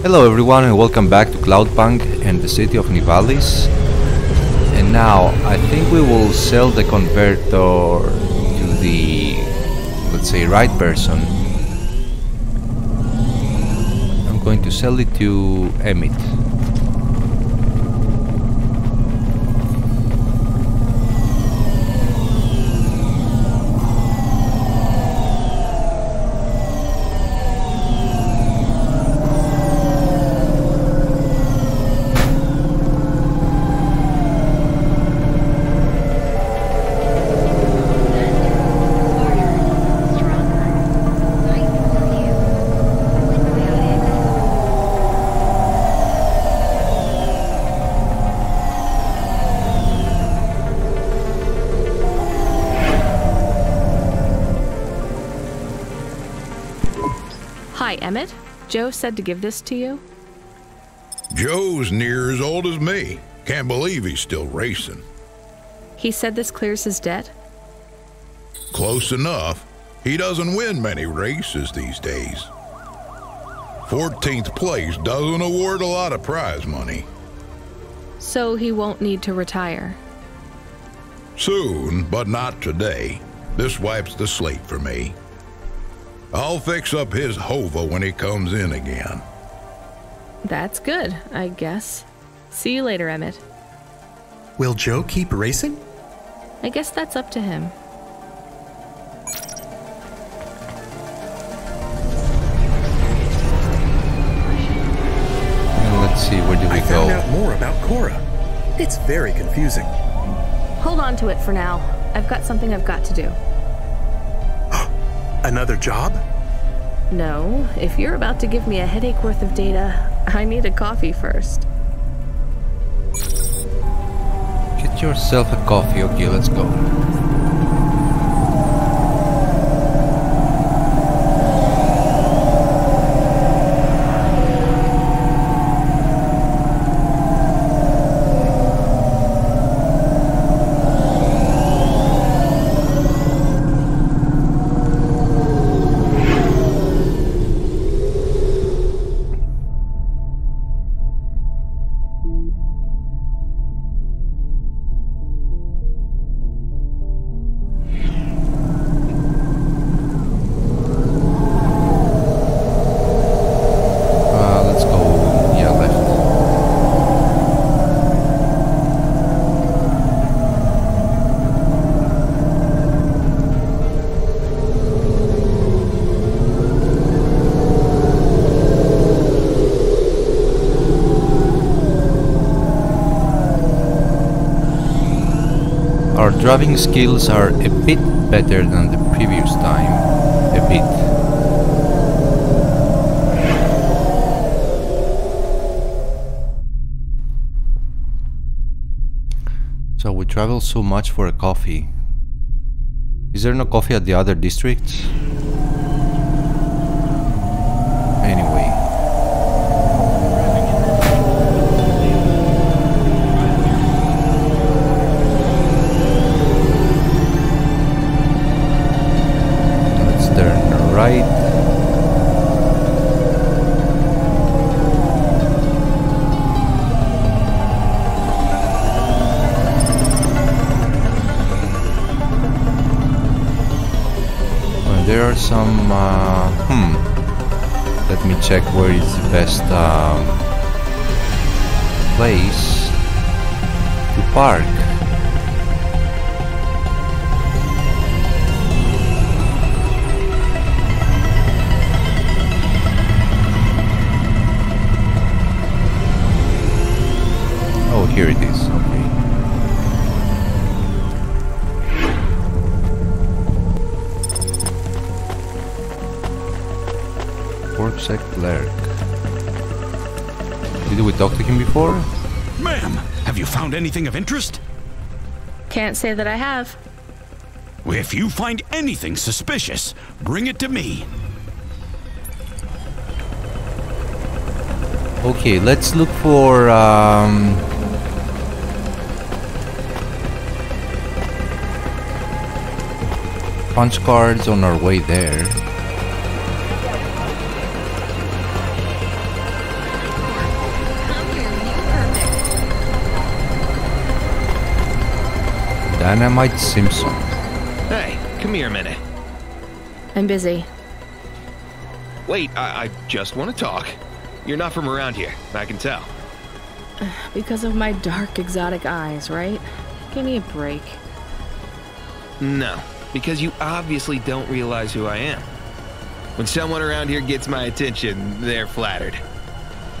Hello everyone and welcome back to Cloudpunk and the city of Nivalis. And now I think we will sell the converter to the, let's say, right person. I'm going to sell it to Emmett. Joe said to give this to you. Joe's near as old as me. Can't believe he's still racing. He said this clears his debt. Close enough. He doesn't win many races these days. 14th place doesn't award a lot of prize money. So he won't need to retire. Soon, but not today. This wipes the slate for me. I'll fix up his hova when he comes in again. That's good, I guess. See you later, Emmett. Will Joe keep racing? I guess that's up to him. And let's see, where do we I found out more about Cora. It's very confusing. Hold on to it for now. I've got something I've got to do. Another job? No, if you're about to give me a headache worth of data, I need a coffee first. Get yourself a coffee, okay, let's go. Driving skills are a bit better than the previous time. A bit. So we travel so much for a coffee. Is there no coffee at the other districts? Talk before? Ma'am, have you found anything of interest? Can't say that I have. If you find anything suspicious, bring it to me. Okay, let's look for um, punch cards on our way there. Dynamite Simpson. Hey, come here a minute. I'm busy. Wait, I, I just want to talk. You're not from around here, I can tell. Because of my dark, exotic eyes, right? Give me a break. No, because you obviously don't realize who I am. When someone around here gets my attention, they're flattered.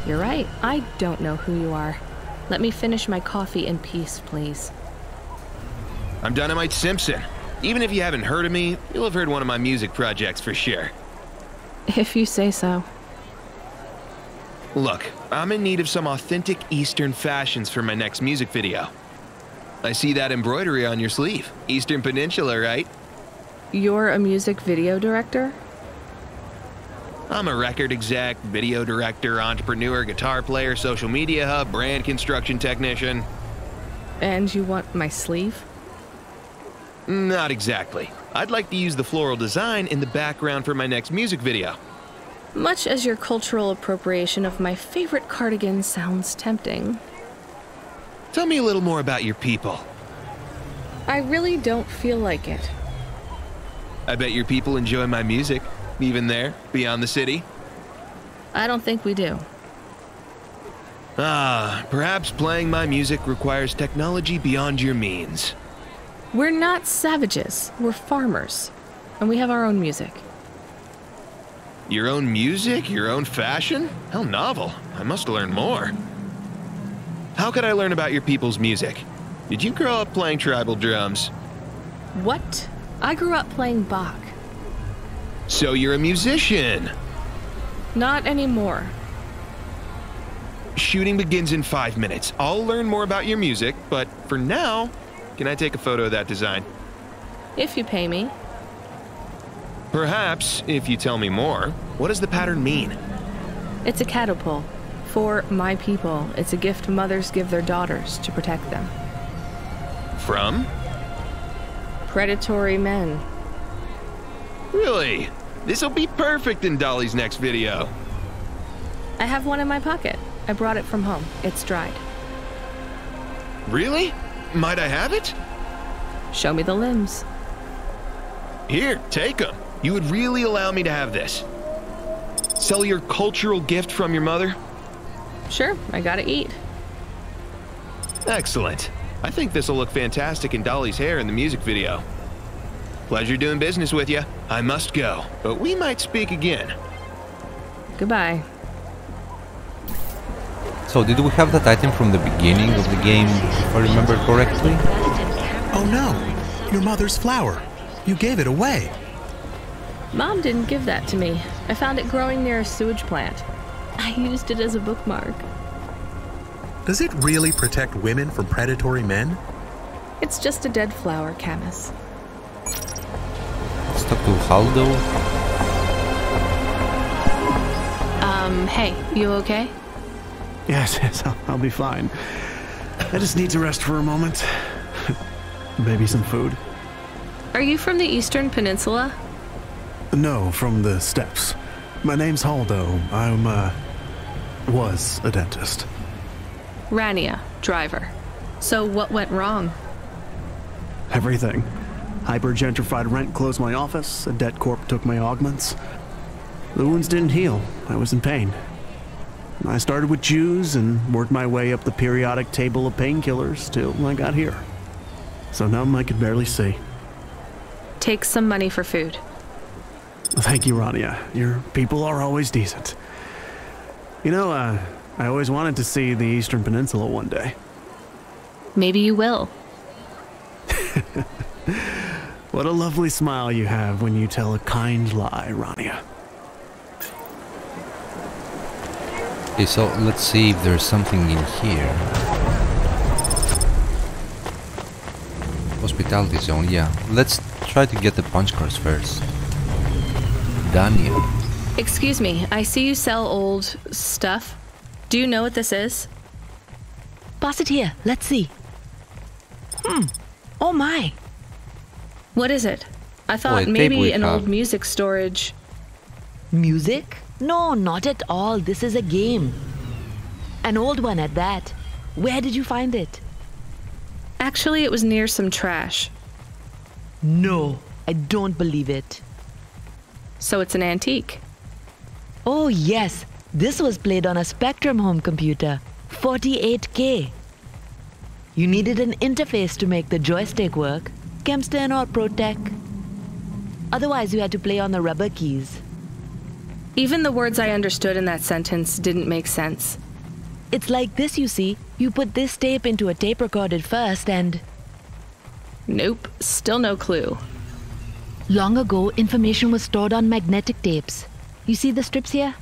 You're right. I don't know who you are. Let me finish my coffee in peace, please. I'm Dynamite Simpson. Even if you haven't heard of me, you'll have heard one of my music projects for sure. If you say so. Look, I'm in need of some authentic Eastern fashions for my next music video. I see that embroidery on your sleeve. Eastern Peninsula, right? You're a music video director? I'm a record exec, video director, entrepreneur, guitar player, social media hub, brand construction technician. And you want my sleeve? Not exactly. I'd like to use the floral design in the background for my next music video. Much as your cultural appropriation of my favorite cardigan sounds tempting, Tell me a little more about your people. I really don't feel like it. I bet your people enjoy my music, even there, beyond the city. I don't think we do. Ah, perhaps playing my music requires technology beyond your means. We're not savages, we're farmers. And we have our own music. Your own music? Your own fashion? How novel. I must learn more. How could I learn about your people's music? Did you grow up playing tribal drums? What? I grew up playing Bach. So you're a musician. Not anymore. Shooting begins in five minutes. I'll learn more about your music, but for now, can I take a photo of that design? If you pay me. Perhaps, if you tell me more, what does the pattern mean? It's a catapult. For my people, it's a gift mothers give their daughters to protect them. From? Predatory men. Really? This'll be perfect in Dolly's next video. I have one in my pocket. I brought it from home. It's dried. Really? Might I have it? Show me the limbs. Here, take them. You would really allow me to have this. Sell your cultural gift from your mother? Sure, I gotta eat. Excellent. I think this'll look fantastic in Dolly's hair in the music video. Pleasure doing business with you. I must go, but we might speak again. Goodbye. So did we have that item from the beginning of the game, if I remember correctly? Oh no! Your mother's flower. You gave it away. Mom didn't give that to me. I found it growing near a sewage plant. I used it as a bookmark. Does it really protect women from predatory men? It's just a dead flower, Camus. Let's talk to Haldo. Um, hey, you okay? Yes, yes, I'll, I'll be fine. I just need to rest for a moment. Maybe some food. Are you from the Eastern Peninsula? No, from the steppes. My name's Haldo. I'm, uh, was a dentist. Rania, driver. So what went wrong? Everything. Hyper-gentrified rent closed my office, a debt corp took my augments. The wounds didn't heal. I was in pain. I started with Jews and worked my way up the periodic table of painkillers till I got here. So numb I could barely see. Take some money for food. Thank you, Rania. Your people are always decent. You know, uh, I always wanted to see the Eastern Peninsula one day. Maybe you will. What a lovely smile you have when you tell a kind lie, Rania. Okay, so let's see if there's something in here. Hospitality zone, yeah. Let's try to get the punch cards first. Daniel. Excuse me, I see you sell old stuff. Do you know what this is? Pass it here. Let's see. Hmm. Oh my. What is it? I thought tape maybe an have. old music storage. Music? No, not at all. This is a game. An old one at that. Where did you find it? Actually, it was near some trash. No, I don't believe it. So it's an antique. Oh, yes. This was played on a Spectrum home computer. 48K. You needed an interface to make the joystick work. Kempston or Protek. Otherwise, you had to play on the rubber keys. Even the words I understood in that sentence didn't make sense. It's like this, you see. You put this tape into a tape recorder first, and Nope, still no clue. long ago, information was stored on magnetic tapes. You see the strips here?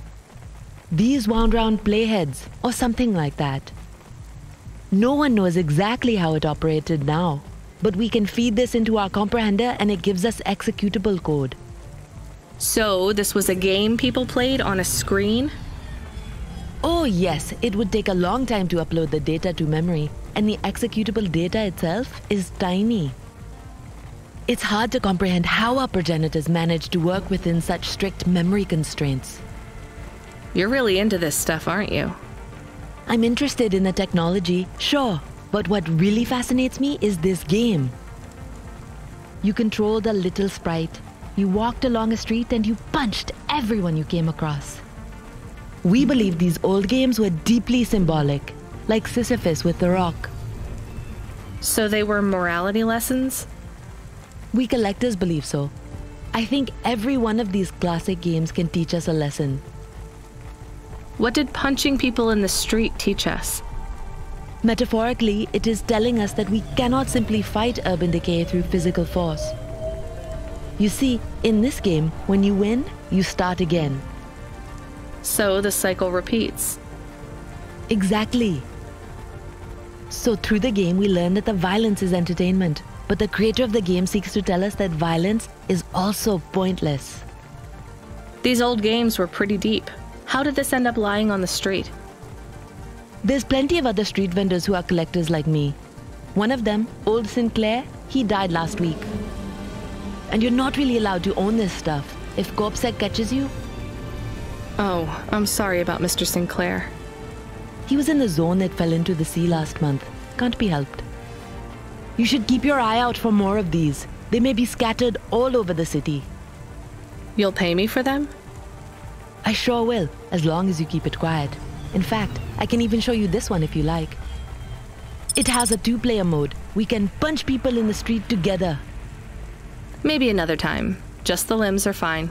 These wound round playheads, or something like that. No one knows exactly how it operated now, but we can feed this into our comprehender and it gives us executable code. So, this was a game people played on a screen? Oh, yes, it would take a long time to upload the data to memory, and the executable data itself is tiny. It's hard to comprehend how our progenitors managed to work within such strict memory constraints. You're really into this stuff, aren't you? I'm interested in the technology, sure, but what really fascinates me is this game. You control the little sprite, you walked along a street, and you punched everyone you came across. We believe these old games were deeply symbolic, like Sisyphus with the rock. So they were morality lessons? We collectors believe so. I think every one of these classic games can teach us a lesson. What did punching people in the street teach us? Metaphorically, it is telling us that we cannot simply fight urban decay through physical force. You see, in this game, when you win, you start again. So the cycle repeats. Exactly. So, through the game, we learn that the violence is entertainment, but the creator of the game seeks to tell us that violence is also pointless. These old games were pretty deep. How did this end up lying on the street? There's plenty of other street vendors who are collectors like me. One of them, Old Sinclair, he died last week. And you're not really allowed to own this stuff. If CorpSec catches you, Oh, I'm sorry about Mr. Sinclair. he was in the zone that fell into the sea last month. Can't be helped. You should keep your eye out for more of these. They may be scattered all over the city. You'll pay me for them? I sure will, as long as you keep it quiet. In fact, I can even show you this one if you like. It has a two player mode. We can punch people in the street together. Maybe another time. Just the limbs are fine.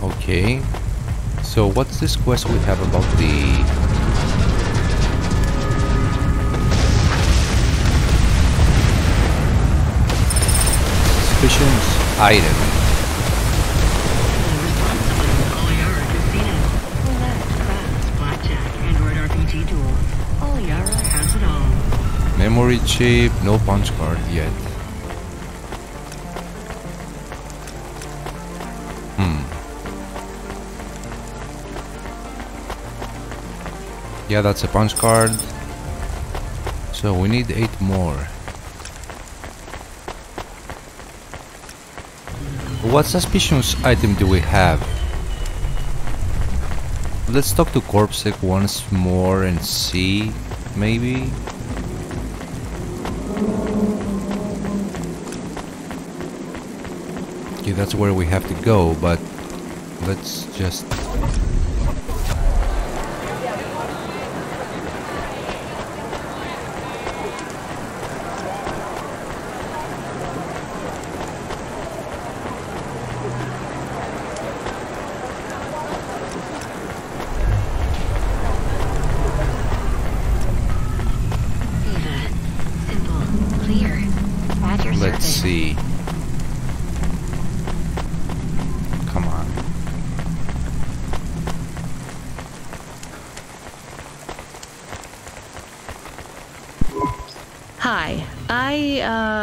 Okay. So what's this quest we have about the... Suspicions item. Memory chip, no punch card yet. Yeah, that's a punch card. So we need eight more. What suspicious item do we have? Let's talk to Corpsec once more and see, maybe? Okay, that's where we have to go, but let's just Simple, clear. Roger Let's service. see. Come on. Hi,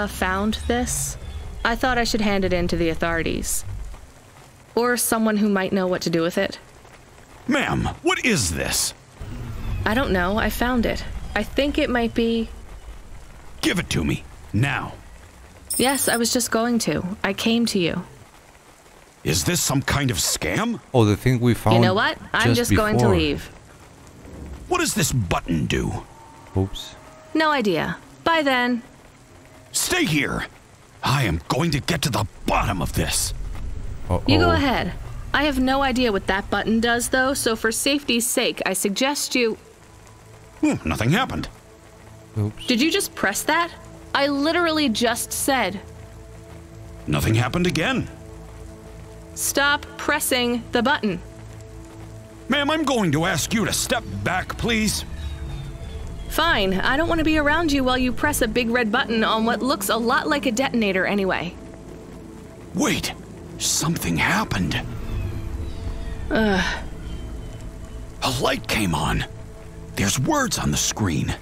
I, found this. I thought I should hand it in to the authorities. Or someone who might know what to do with it. Ma'am, what is this? I don't know, I found it. I think it might be. Give it to me. Now. Yes, I was just going to. I came to you. Is this some kind of scam? Oh, the thing we found. you know what? I'm just, going to leave. What does this button do? Oops. No idea. Bye then. Stay here. I am going to get to the bottom of this. Uh-oh. You go ahead. I have no idea what that button does, though, so for safety's sake, I suggest you. Hmm, nothing happened. Oops. Did you just press that? I literally just said, Nothing happened again. stop pressing the button. Ma'am, I'm going to ask you to step back, please. Fine, I don't want to be around you while you press a big red button on what looks a lot like a detonator anyway. Wait, something happened. Ugh. A light came on. There's words on the screen.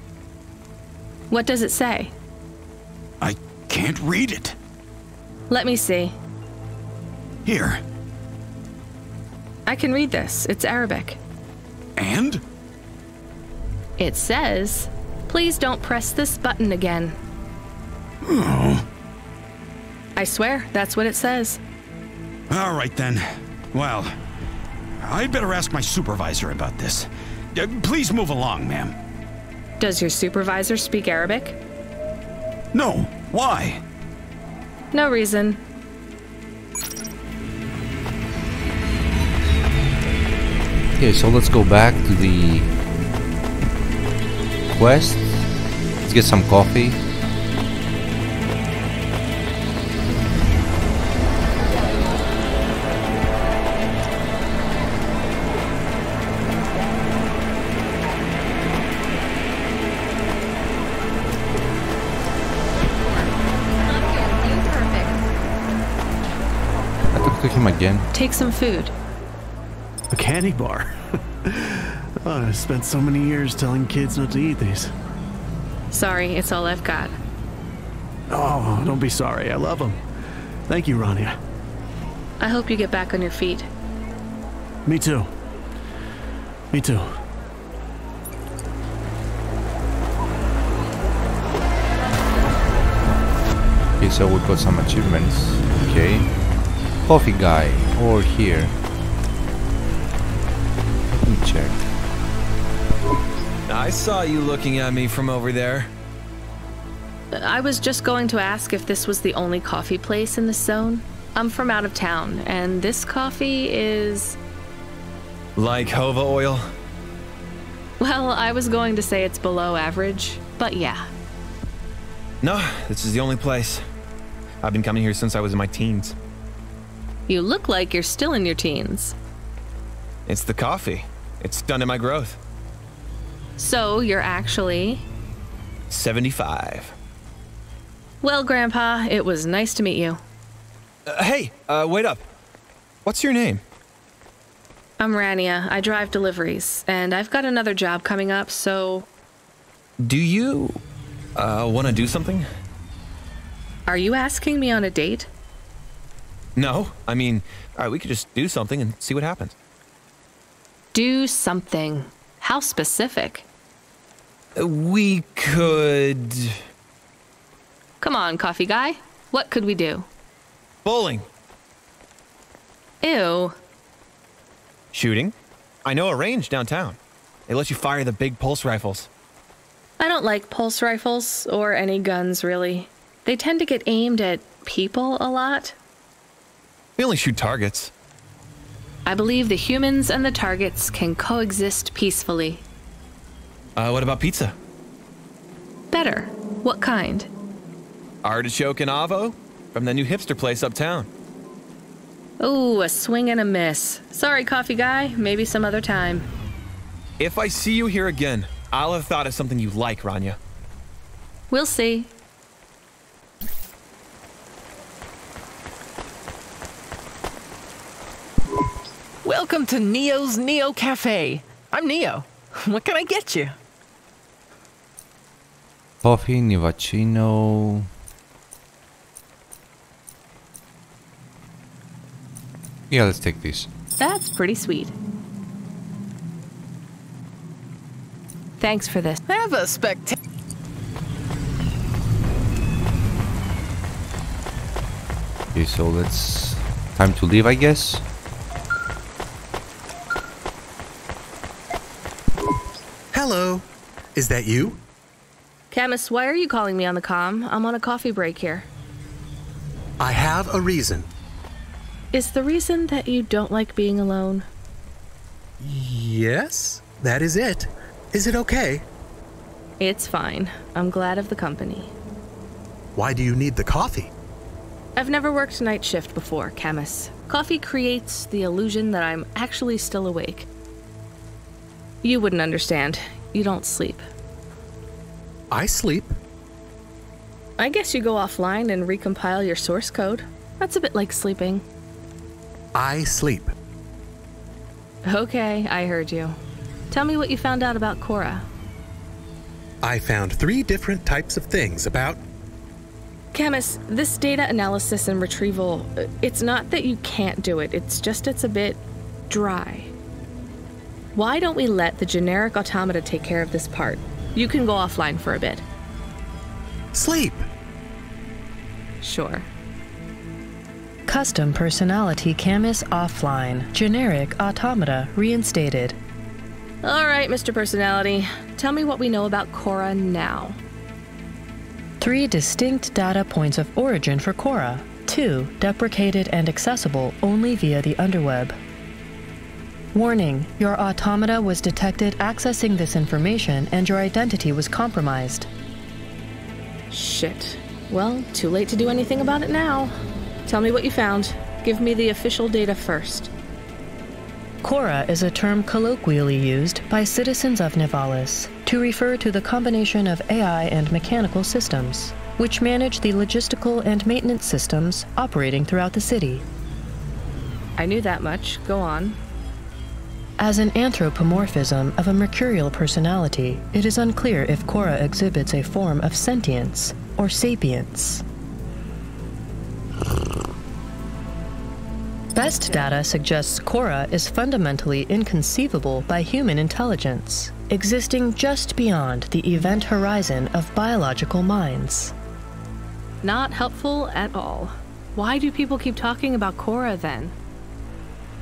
What does it say? I can't read it. Let me see. Here. I can read this. It's Arabic. And? It says, please don't press this button again. Oh. I swear, that's what it says. All right then. Well, I'd better ask my supervisor about this. Uh, please move along, ma'am. Does your supervisor speak Arabic? No. Why? No reason. Okay, so let's go back to the quest. Let's get some coffee. I talked to him again. Take some food. A candy bar. oh, I spent so many years telling kids not to eat these. Sorry, it's all I've got. Oh, don't be sorry. I love them. Thank you, Rania. I hope you get back on your feet. Me too. Me too. Okay, so we got some achievements. Okay. Coffee guy, or here. Let me check. I saw you looking at me from over there. I was just going to ask if this was the only coffee place in the zone. I'm from out of town, and this coffee is. Like Hova oil? Well, I was going to say it's below average, but yeah. No, this is the only place. I've been coming here since I was in my teens. You look like you're still in your teens. It's the coffee. It's stunted my growth. So you're actually. 75. Well, Grandpa, it was nice to meet you. Uh, hey, uh, wait up. What's your name? I'm Rania. I drive deliveries, and I've got another job coming up, so. Do you uh, want to do something? Are you asking me on a date? No, I mean, all right, we could just do something and see what happens. Do something. How specific? We could Come on, coffee guy. What could we do? bowling, Ew. shooting. I know a range downtown. They let you fire the big pulse rifles. I don't like pulse rifles, or any guns, really. They tend to get aimed at people a lot. We only shoot targets. I believe the humans and the targets can coexist peacefully. Uh, what about pizza? Better. What kind? Artichoke and avo from the new hipster place uptown. Ooh, a swing and a miss. Sorry, coffee guy. Maybe some other time. If I see you here again, I'll have thought of something you like, Rania. We'll see. Welcome to Neo's Neo Cafe. I'm Neo. What can I get you? Coffee, Nivacino. Yeah, let's take this. That's pretty sweet. Thanks for this. Have a spectacular. Okay, so let's. Time to leave, I guess. Hello. Is that you? Camus, why are you calling me on the comm? I'm on a coffee break here. I have a reason. Is the reason that you don't like being alone? Yes, that is it. Is it okay? It's fine. I'm glad of the company. Why do you need the coffee? I've never worked night shift before, Camus. Coffee creates the illusion that I'm actually still awake. You wouldn't understand. You don't sleep. I sleep. I guess you go offline and recompile your source code. That's a bit like sleeping. I sleep. Okay, I heard you. Tell me what you found out about Cora. I found three different types of things about. Camus, this data analysis and retrieval, uh, it's not that you can't do it, it's just it's a bit dry. Why don't we let the generic automata take care of this part? You can go offline for a bit. Sleep. Sure. Custom personality Camus offline. Generic automata reinstated. All right, Mr. Personality. Tell me what we know about Cora now. Three distinct data points of origin for Cora. Two deprecated and accessible only via the underweb. Warning Your automata was detected accessing this information and your identity was compromised. Shit. Well, too late to do anything about it now. Tell me what you found. Give me the official data first. Cora is a term colloquially used by citizens of Nivalis to refer to the combination of AI and mechanical systems, which manage the logistical and maintenance systems operating throughout the city. I knew that much. Go on. As an anthropomorphism of a mercurial personality, it is unclear if Cora exhibits a form of sentience or sapience. Best data suggests Cora is fundamentally inconceivable by human intelligence, existing just beyond the event horizon of biological minds. Not helpful at all. Why do people keep talking about Cora then?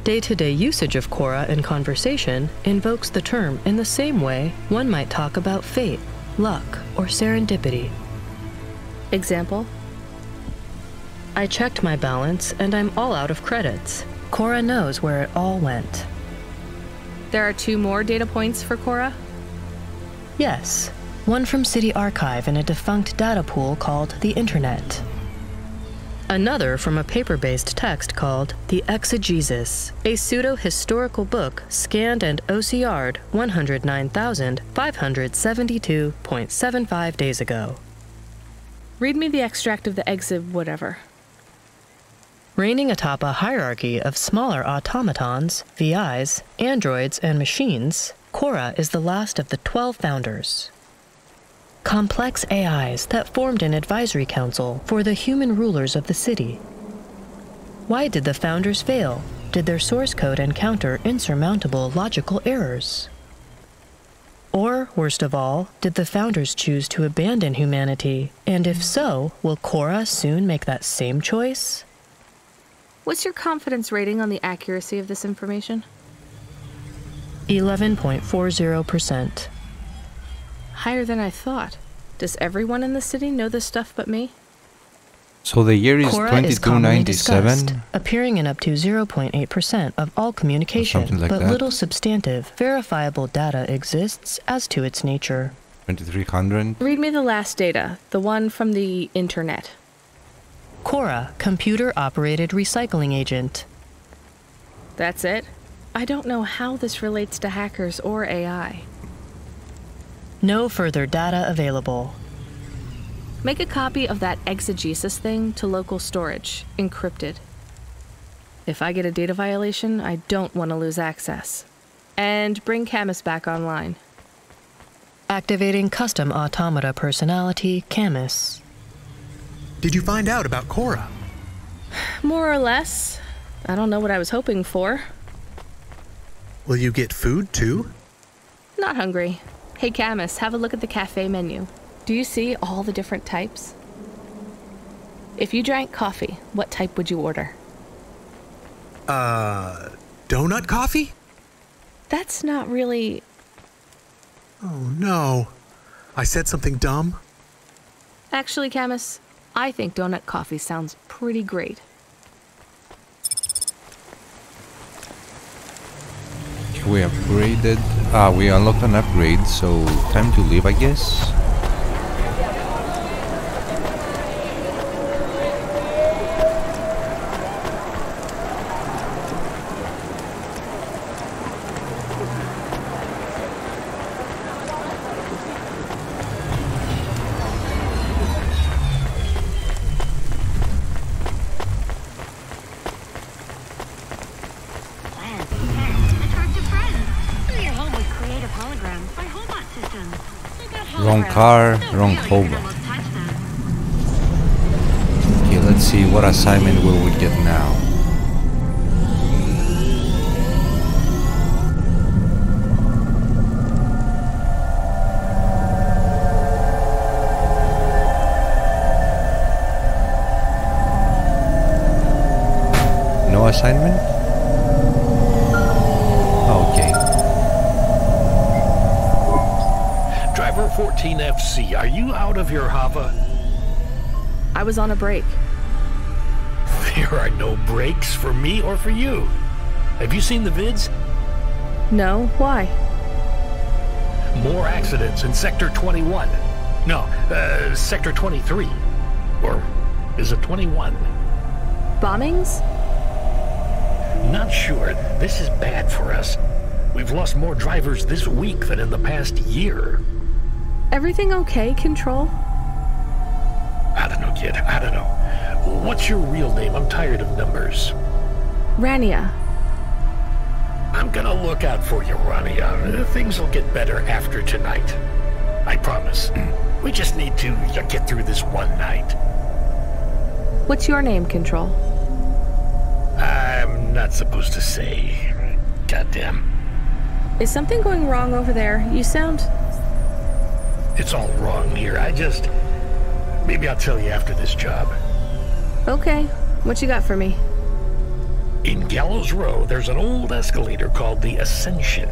Day to day usage of Cora in conversation invokes the term in the same way one might talk about fate, luck, or serendipity. Example? I checked my balance and I'm all out of credits. Cora knows where it all went. There are two more data points for Cora? Yes, one from City Archive in a defunct data pool called the Internet. Another from a paper based text called The Exegesis, a pseudo historical book scanned and OCR'd 109,572.75 days ago. Read me the extract of the exib whatever. Reigning atop a hierarchy of smaller automatons, VIs, androids, and machines, Cora is the last of the 12 founders. Complex AIs that formed an advisory council for the human rulers of the city. Why did the founders fail? Did their source code encounter insurmountable logical errors? Or, worst of all, did the founders choose to abandon humanity? And if so, will Cora soon make that same choice? What's your confidence rating on the accuracy of this information? 11.40%. Higher than I thought. Does everyone in the city know this stuff but me? So the year is Cora is commonly 2297. discussed, appearing in up to 0.8% of all communication, like but that. little substantive, verifiable data exists as to its nature. 2300. Read me the last data, the one from the internet. Cora, computer operated recycling agent. That's it? I don't know how this relates to hackers or AI. No further data available. Make a copy of that exegesis thing to local storage, encrypted. If I get a data violation, I don't want to lose access. And bring Camus back online. Activating custom automata personality, Camus. Did you find out about Cora? More or less. I don't know what I was hoping for. Will you get food too? Not hungry. Hey, Camus, have a look at the cafe menu. Do you see all the different types? If you drank coffee, what type would you order? Uh, donut coffee? That's not really. Oh no. I said something dumb? Actually, Camus, I think donut coffee sounds pretty great. We upgraded. Ah, we unlocked an upgrade, so time to leave, I guess. Plans, plans, attractive friends. Fill your home with creative holograms by Hobot Systems. Look at Wrong holograms. Car, wrong them. Okay, let's see what assignment will we get now. Was on a break. There are no breaks for me or for you. Have you seen the vids? No, why? More accidents in Sector 21. No, uh, Sector 23. Or is it 21? Bombings? Not sure. This is bad for us. We've lost more drivers this week than in the past year. Everything okay, Control? I don't know, kid. I don't know. What's your real name? I'm tired of numbers. Rania. I'm gonna look out for you, Rania. Things will get better after tonight. I promise. We just need to uh, get through this one night. What's your name, Control? I'm not supposed to say. Goddamn. Is something going wrong over there? You sound. It's all wrong here. I just. Maybe I'll tell you after this job. Okay. What you got for me? In Gallows Row, there's an old escalator called the Ascension.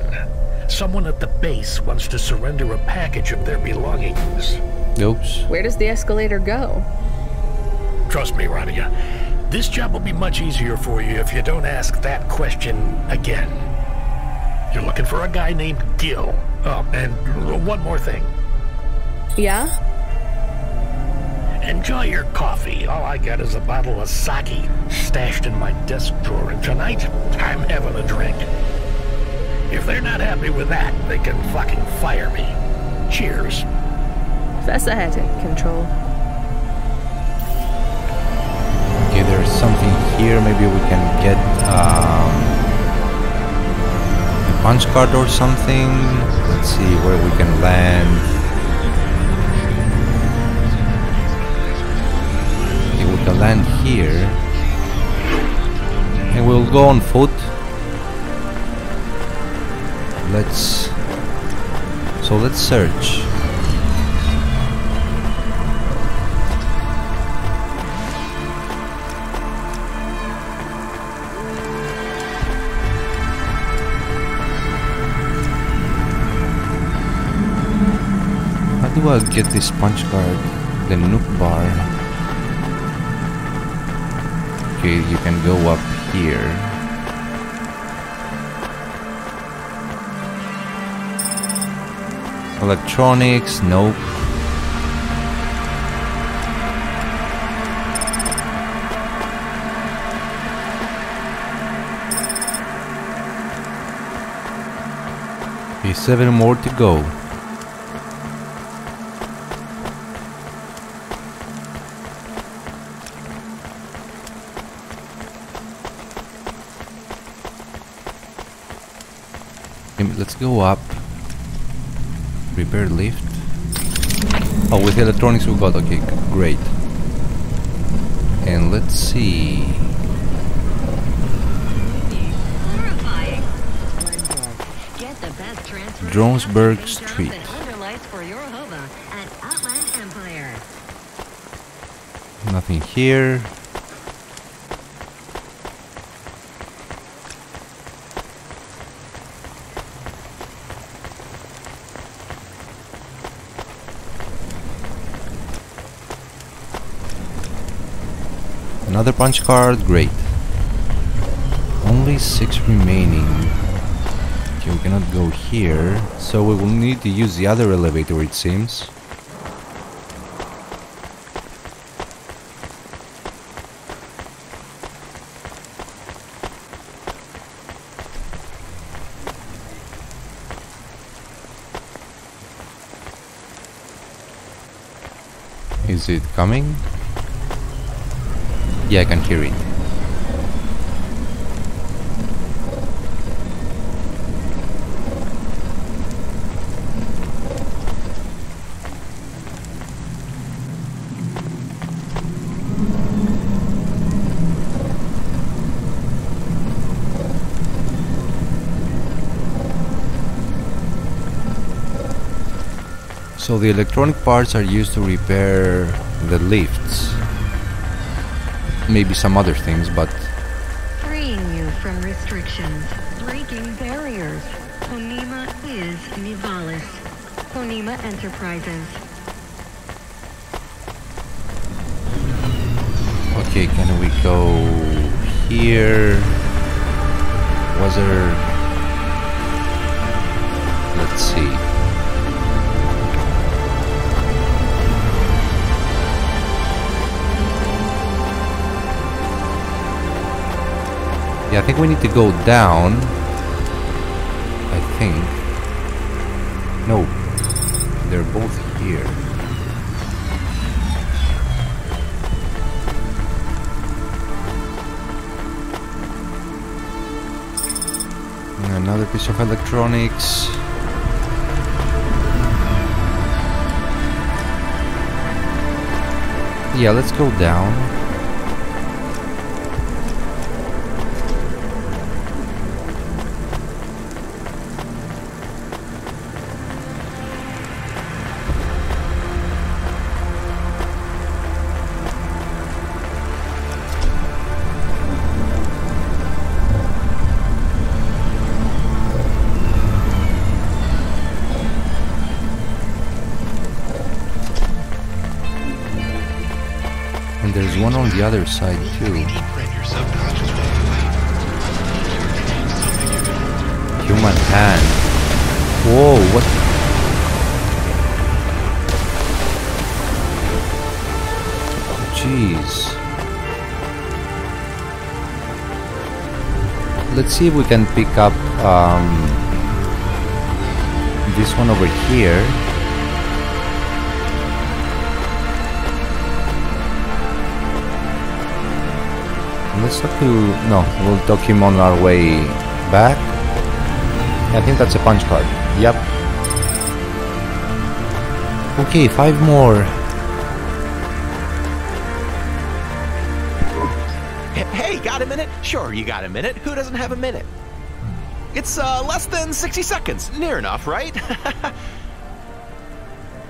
Someone at the base wants to surrender a package of their belongings. Oops. Where does the escalator go? Trust me, Rania. This job will be much easier for you if you don't ask that question again. You're looking for a guy named Gil. Oh, and one more thing. Yeah? Enjoy your coffee. All I got is a bottle of sake stashed in my desk drawer, and tonight I'm having a drink. If they're not happy with that, they can fucking fire me. Cheers. Fessahetic, Control. Okay, there's something here. Maybe we can get um, a punch card or something. Let's see where we can land. We land here. And we'll go on foot. Let's. So let's search. How do I get this punch card? The Nook bar. Okay, you can go up here. Electronics, nope. Okay, seven more to go. Let's go up. Repair lift. Oh, with electronics we got. Okay, great. And let's see. Dronesburg Street. and underlights for your Hova at Outland Empire. Nothing here. Another punch card, great. Only six remaining. Okay, we cannot go here, so we will need to use the other elevator it seems. Is it coming? Yeah, I can hear it. So the electronic parts are used to repair the lifts. Maybe some other things, but Freeing you from restrictions, breaking barriers. Honima is Nivalis. Honima Enterprises. okay, can we go here? Was there Let's see. Yeah, I think we need to go down. I think. No. They're both here. Another piece of electronics. Yeah, let's go down. On the other side too. Human hand. Whoa, what? Jeez. Let's see if we can pick up um, this one over here. Let's talk to... No, we'll talk him on our way back. I think that's a punch card. Yep. Okay, five more. Hey, got a minute? Sure, you got a minute. Who doesn't have a minute? It's uh, less than 60 seconds. Near enough, right?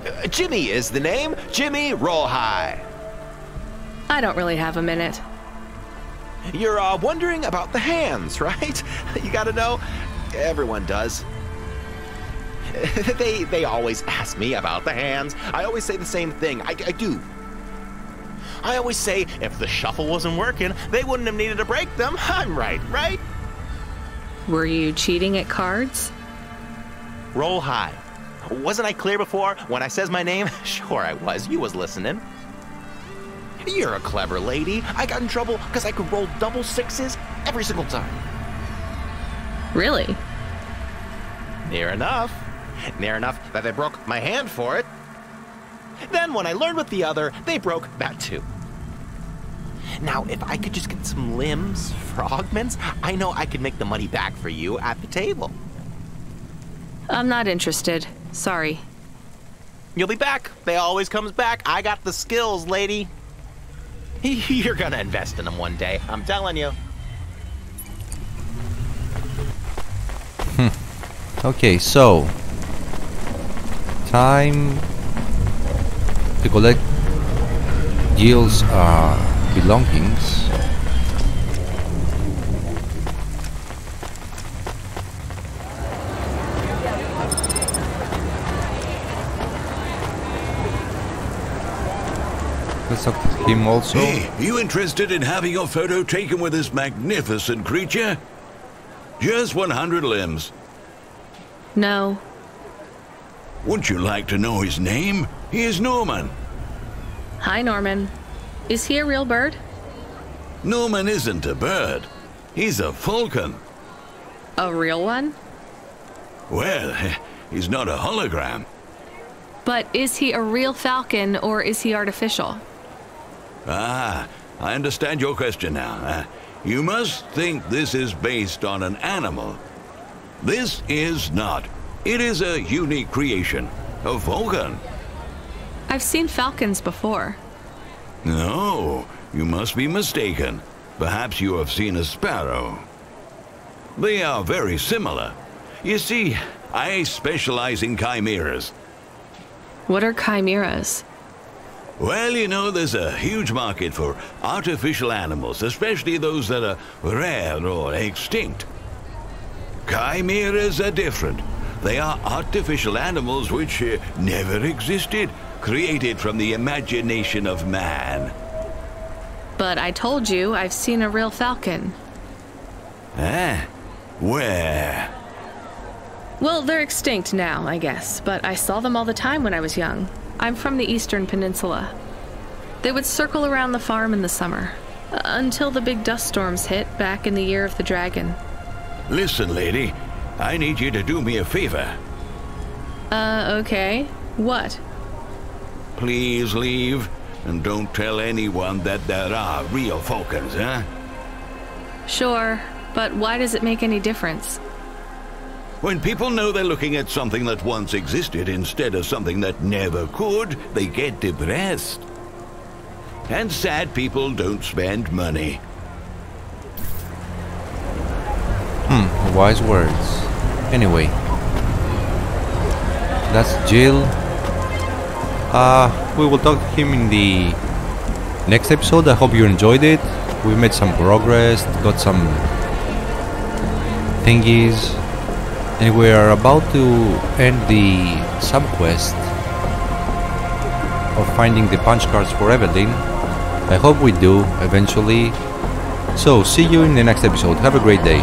Uh, Jimmy is the name. Jimmy Roll High. I don't really have a minute. You're uh, wondering about the hands, right? You gotta know. Everyone does. they they always ask me about the hands. I always say the same thing. I, I do. I always say if the shuffle wasn't working, they wouldn't have needed to break them. I'm right, right? Were you cheating at cards? Roll high. Wasn't I clear before when I says my name? Sure I was. You was listening. You're a clever lady. I got in trouble because I could roll double sixes every single time. Really? Near enough. Near enough that they broke my hand for it. Then, when I learned with the other, they broke that too. Now, if I could just get some limbs for augments, I know I could make the money back for you at the table. I'm not interested. Sorry. You'll be back. They always comes back. I got the skills, lady. You're gonna invest in them one day. I'm telling you. Okay, so time to collect Gil's uh, belongings. Let's talk to him also. Hey, you interested in having your photo taken with this magnificent creature? Just 100 limbs. No. Would you like to know his name? He is Norman. Hi, Norman. Is he a real bird? Norman isn't a bird. He's a falcon. A real one? Well, he's not a hologram. But is he a real falcon or is he artificial? Ah, I understand your question now. Uh, you must think this is based on an animal. This is not. It is a unique creation. A falcon. I've seen falcons before. No, you must be mistaken. Perhaps you have seen a sparrow. They are very similar. You see, I specialize in chimeras. What are chimeras? Well, you know, there's a huge market for artificial animals, especially those that are rare or extinct. Chimeras are different. They are artificial animals which uh, never existed, created from the imagination of man. But I told you I've seen a real falcon. Eh? where? Well, they're extinct now, I guess, but I saw them all the time when I was young. I'm from the Eastern Peninsula. They would circle around the farm in the summer, uh, until the big dust storms hit back in the year of the dragon. Listen, lady, I need you to do me a favor. Uh, okay. What? Please leave, and don't tell anyone that there are real falcons, huh? Sure, but why does it make any difference? When people know they're looking at something that once existed instead of something that never could, they get depressed. And sad people don't spend money. Hmm, wise words. Anyway, that's Jill. Uh, we will talk to him in the next episode. I hope you enjoyed it. We made some progress, got some thingies, and we are about to end the subquest of finding the punch cards for Evelyn. I hope we do eventually. So, see you in the next episode. Have a great day.